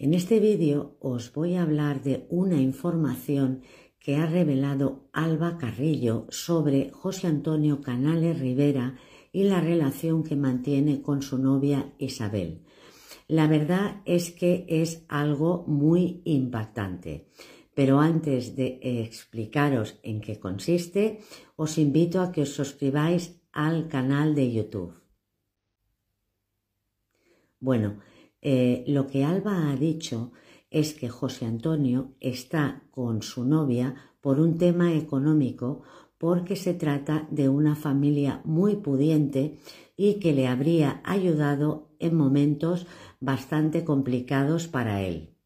En este vídeo os voy a hablar de una información que ha revelado Alba Carrillo sobre José Antonio Canales Rivera y la relación que mantiene con su novia Isabel. La verdad es que es algo muy impactante. Pero antes de explicaros en qué consiste, os invito a que os suscribáis al canal de YouTube. Bueno, eh, lo que Alba ha dicho es que José Antonio está con su novia por un tema económico porque se trata de una familia muy pudiente y que le habría ayudado en momentos bastante complicados para él.